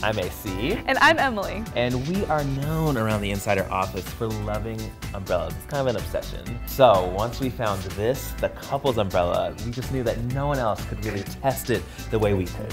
I'm AC. And I'm Emily. And we are known around the Insider office for loving umbrellas. It's kind of an obsession. So once we found this, the couple's umbrella, we just knew that no one else could really test it the way we could.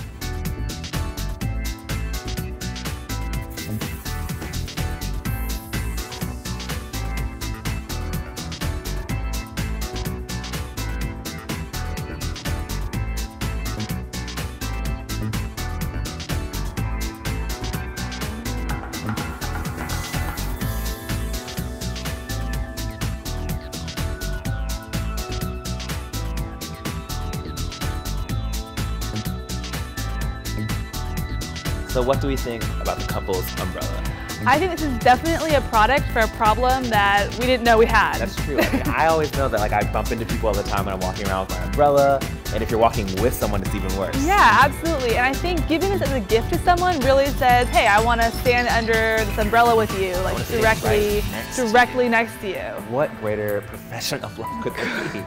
So what do we think about the couple's umbrella? I think this is definitely a product for a problem that we didn't know we had. That's true. I, mean, I always know that like I bump into people all the time when I'm walking around with my umbrella, and if you're walking with someone, it's even worse. Yeah, absolutely. And I think giving this as a gift to someone really says, hey, I want to stand under this umbrella with you, like directly, right next directly next to you. What greater profession of love could there be?